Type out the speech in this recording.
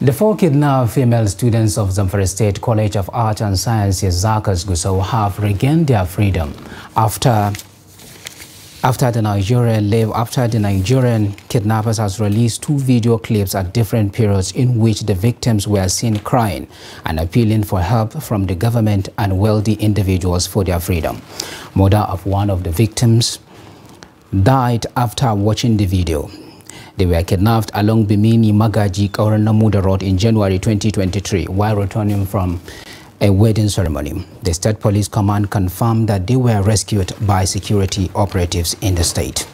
The four kidnapped female students of Zamfara State College of Art and Sciences, ZACAS Gusau, have regained their freedom after after the Nigerian after the Nigerian kidnappers has released two video clips at different periods in which the victims were seen crying and appealing for help from the government and wealthy individuals for their freedom. Mother of one of the victims died after watching the video. They were kidnapped along Bimini Magaji Namuda Road in January 2023 while returning from a wedding ceremony. The State Police Command confirmed that they were rescued by security operatives in the state.